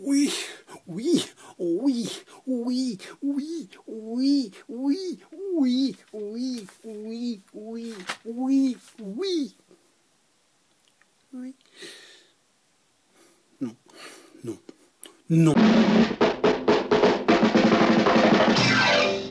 Oui, oui, oui, oui, oui, oui, oui, oui, oui, oui, oui, oui, oui. Oui. Non, non, non.